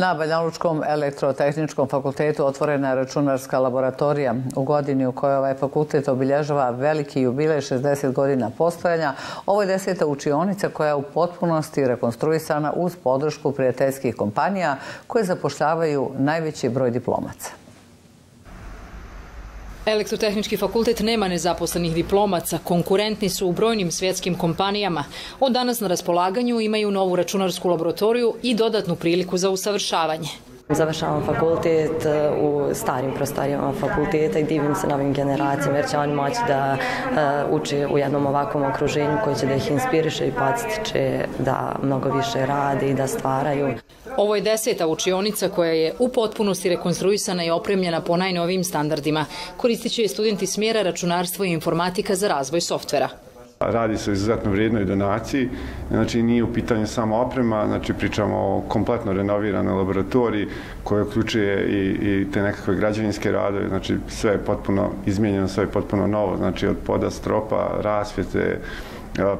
Na Banjalučkom elektrotehničkom fakultetu otvorena je računarska laboratorija. U godini u kojoj ovaj fakultet obilježava veliki jubilej 60 godina postojanja, ovo je deseta učionica koja je u potpunosti rekonstruisana uz podršku prijateljskih kompanija koje zapošljavaju najveći broj diplomaca. Elektrotehnički fakultet nema nezaposlenih diplomaca, konkurentni su u brojnim svjetskim kompanijama. Od danas na raspolaganju imaju novu računarsku laboratoriju i dodatnu priliku za usavršavanje. Završavam fakultet e, u starim prostorijama fakulteta i divim se novim generacijama jer će oni moći da uh, uče u jednom ovakvom okruženju koji će da ih inspiriše i podsjeće da mnogo više rade i da stvaraju. Ovo je deseta učionica koja je u potpunosti rekonstruisana i opremljena po najnovijim standardima. Koristit će je studenti smjera računarstvo i informatika za razvoj softvera. Radi se o izuzetno vrijednoj donaciji, znači nije u pitanju samo oprema, znači pričamo o kompletno renoviranoj laboratoriji koja uključuje i, i te nekakve građevinske radove, znači sve je potpuno izmijenjeno, sve je potpuno novo, znači od poda stropa, rasvjete,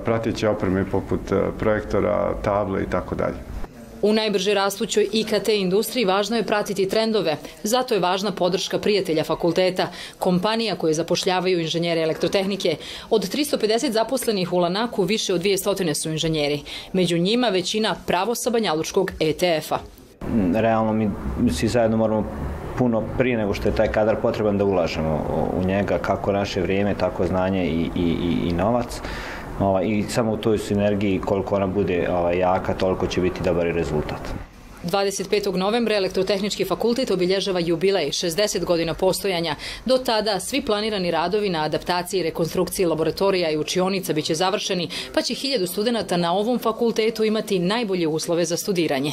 prateće opreme poput projektora, table i tako dalje. U najbrže rastućoj IKT industriji važno je pratiti trendove, zato je važna podrška prijatelja fakulteta, kompanija koje zapošljavaju inženjere elektrotehnike. Od 350 zaposlenih u Lanaku više od 200 su inženjeri. Među njima većina pravo sa Banjalučkog ETF-a. Realno mi svi zajedno moramo puno prije nego što je taj kadar potreban da ulažemo u njega, kako naše vrijeme, tako znanje i, i, i novac ovaj, i samo u toj sinergiji koliko ona bude ovaj, jaka, toliko će biti dobar i rezultat. 25. novembra Elektrotehnički fakultet obilježava jubilej 60 godina postojanja. Do tada svi planirani radovi na adaptaciji i rekonstrukciji laboratorija i učionica biće završeni, pa će hiljadu studenta na ovom fakultetu imati najbolje uslove za studiranje.